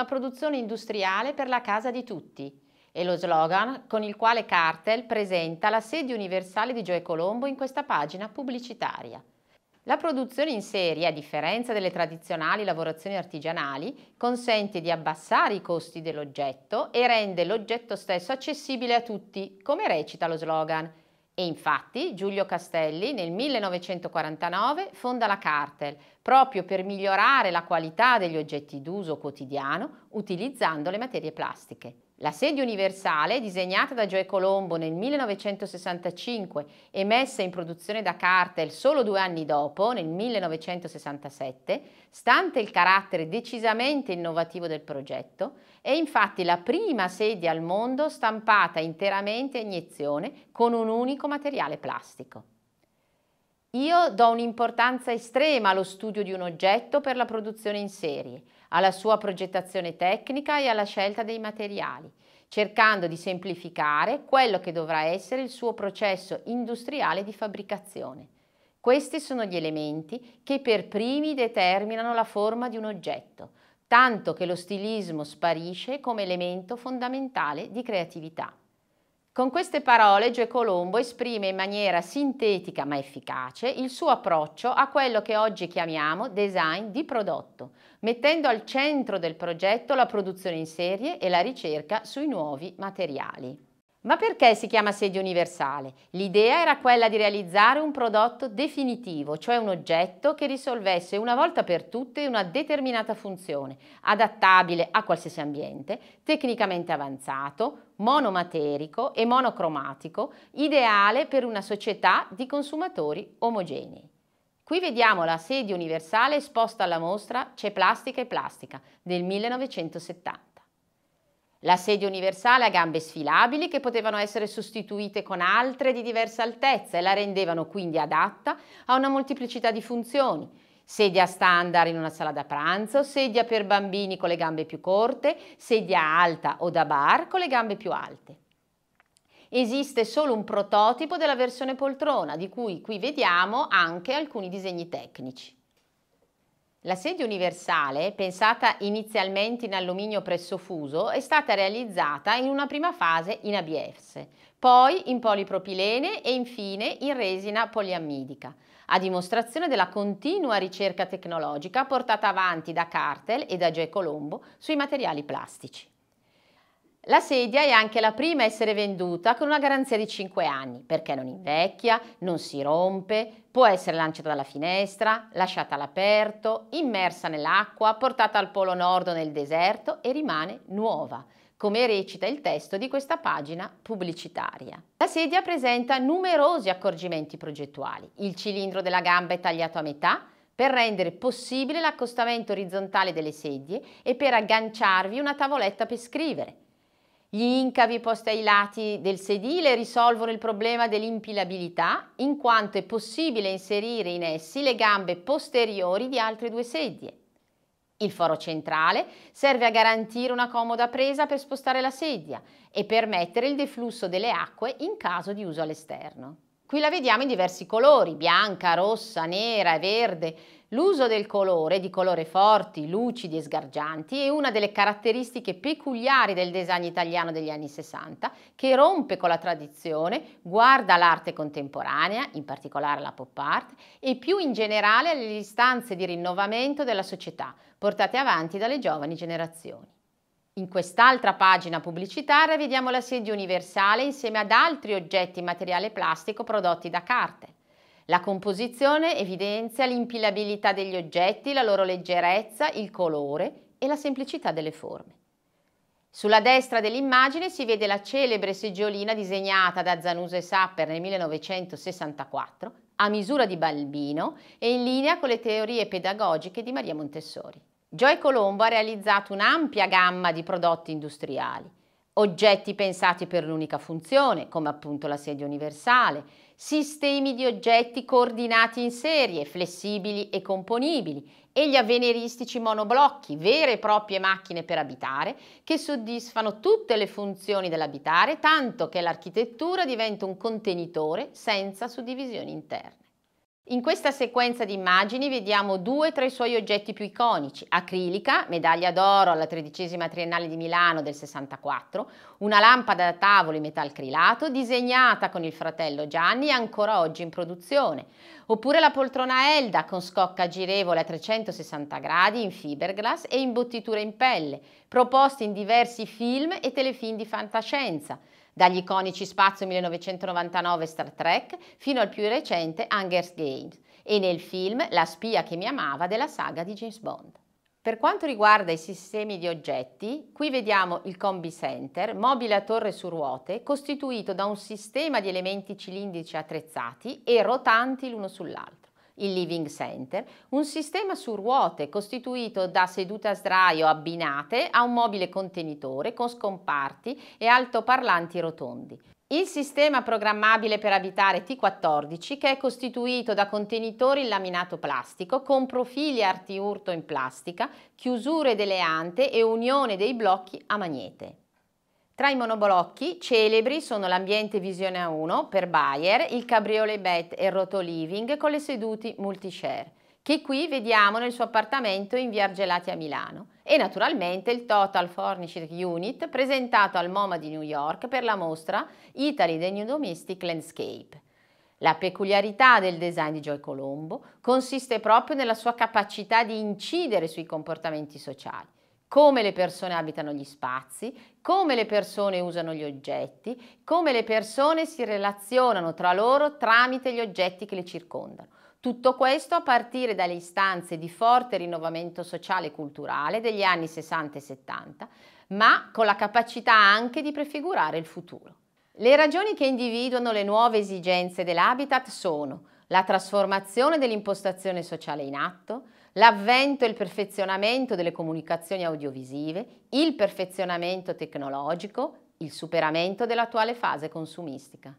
una produzione industriale per la casa di tutti. È lo slogan con il quale Cartel presenta la sede universale di Gioia Colombo in questa pagina pubblicitaria. La produzione in serie, a differenza delle tradizionali lavorazioni artigianali, consente di abbassare i costi dell'oggetto e rende l'oggetto stesso accessibile a tutti, come recita lo slogan. E infatti Giulio Castelli nel 1949 fonda la Cartel proprio per migliorare la qualità degli oggetti d'uso quotidiano utilizzando le materie plastiche. La sedia universale, disegnata da Gioe Colombo nel 1965 e messa in produzione da Cartel solo due anni dopo, nel 1967, stante il carattere decisamente innovativo del progetto, è infatti la prima sedia al mondo stampata interamente a iniezione con un unico materiale plastico. Io do un'importanza estrema allo studio di un oggetto per la produzione in serie, alla sua progettazione tecnica e alla scelta dei materiali, cercando di semplificare quello che dovrà essere il suo processo industriale di fabbricazione. Questi sono gli elementi che per primi determinano la forma di un oggetto, tanto che lo stilismo sparisce come elemento fondamentale di creatività. Con queste parole Gioe Colombo esprime in maniera sintetica ma efficace il suo approccio a quello che oggi chiamiamo design di prodotto, mettendo al centro del progetto la produzione in serie e la ricerca sui nuovi materiali. Ma perché si chiama sedia universale? L'idea era quella di realizzare un prodotto definitivo, cioè un oggetto che risolvesse una volta per tutte una determinata funzione, adattabile a qualsiasi ambiente, tecnicamente avanzato, monomaterico e monocromatico, ideale per una società di consumatori omogenei. Qui vediamo la sedia universale esposta alla mostra C'è plastica e plastica del 1970. La sedia universale ha gambe sfilabili che potevano essere sostituite con altre di diversa altezza e la rendevano quindi adatta a una molteplicità di funzioni. Sedia standard in una sala da pranzo, sedia per bambini con le gambe più corte, sedia alta o da bar con le gambe più alte. Esiste solo un prototipo della versione poltrona, di cui qui vediamo anche alcuni disegni tecnici. La sedia universale, pensata inizialmente in alluminio presso fuso, è stata realizzata in una prima fase in ABS, poi in polipropilene e infine in resina poliammidica, a dimostrazione della continua ricerca tecnologica portata avanti da Cartel e da Joe Colombo sui materiali plastici. La sedia è anche la prima a essere venduta con una garanzia di 5 anni perché non invecchia, non si rompe, può essere lanciata dalla finestra, lasciata all'aperto, immersa nell'acqua, portata al polo nord o nel deserto e rimane nuova, come recita il testo di questa pagina pubblicitaria. La sedia presenta numerosi accorgimenti progettuali. Il cilindro della gamba è tagliato a metà, per rendere possibile l'accostamento orizzontale delle sedie e per agganciarvi una tavoletta per scrivere. Gli incavi posti ai lati del sedile risolvono il problema dell'impilabilità in quanto è possibile inserire in essi le gambe posteriori di altre due sedie. Il foro centrale serve a garantire una comoda presa per spostare la sedia e permettere il deflusso delle acque in caso di uso all'esterno. Qui la vediamo in diversi colori, bianca, rossa, nera e verde. L'uso del colore, di colore forti, lucidi e sgargianti, è una delle caratteristiche peculiari del design italiano degli anni 60 che rompe con la tradizione, guarda l'arte contemporanea, in particolare la pop art, e più in generale alle istanze di rinnovamento della società portate avanti dalle giovani generazioni. In quest'altra pagina pubblicitaria vediamo la sedia universale insieme ad altri oggetti in materiale plastico prodotti da carte. La composizione evidenzia l'impilabilità degli oggetti, la loro leggerezza, il colore e la semplicità delle forme. Sulla destra dell'immagine si vede la celebre seggiolina disegnata da Zanuso e Sapper nel 1964 a misura di bambino e in linea con le teorie pedagogiche di Maria Montessori. Joy Colombo ha realizzato un'ampia gamma di prodotti industriali, oggetti pensati per l'unica funzione, come appunto la sedia universale, sistemi di oggetti coordinati in serie, flessibili e componibili, e gli avveniristici monoblocchi, vere e proprie macchine per abitare, che soddisfano tutte le funzioni dell'abitare, tanto che l'architettura diventa un contenitore senza suddivisioni interne. In questa sequenza di immagini vediamo due tra i suoi oggetti più iconici, acrilica, medaglia d'oro alla tredicesima triennale di Milano del 64, una lampada da tavolo in metalcrilato disegnata con il fratello Gianni e ancora oggi in produzione, oppure la poltrona Elda con scocca girevole a 360 gradi in fiberglass e imbottitura in pelle, proposti in diversi film e telefilm di fantascienza, dagli iconici Spazio 1999 Star Trek fino al più recente Hunger's Games e nel film La spia che mi amava della saga di James Bond. Per quanto riguarda i sistemi di oggetti, qui vediamo il Combi Center, mobile a torre su ruote, costituito da un sistema di elementi cilindrici attrezzati e rotanti l'uno sull'altro il Living Center, un sistema su ruote costituito da sedute a sdraio abbinate a un mobile contenitore con scomparti e altoparlanti rotondi. Il sistema programmabile per abitare T14 che è costituito da contenitori in laminato plastico con profili arti-urto in plastica, chiusure delle ante e unione dei blocchi a magnete. Tra i monoblocchi celebri sono l'ambiente Visione A1 per Bayer, il Cabriolet Bed e il Roto Living con le seduti multishare, che qui vediamo nel suo appartamento in via Argelati a Milano, e naturalmente il Total Furnished Unit presentato al MoMA di New York per la mostra Italy The New Domestic Landscape. La peculiarità del design di Joy Colombo consiste proprio nella sua capacità di incidere sui comportamenti sociali come le persone abitano gli spazi, come le persone usano gli oggetti, come le persone si relazionano tra loro tramite gli oggetti che le circondano. Tutto questo a partire dalle istanze di forte rinnovamento sociale e culturale degli anni 60 e 70, ma con la capacità anche di prefigurare il futuro. Le ragioni che individuano le nuove esigenze dell'habitat sono la trasformazione dell'impostazione sociale in atto, l'avvento e il perfezionamento delle comunicazioni audiovisive, il perfezionamento tecnologico, il superamento dell'attuale fase consumistica.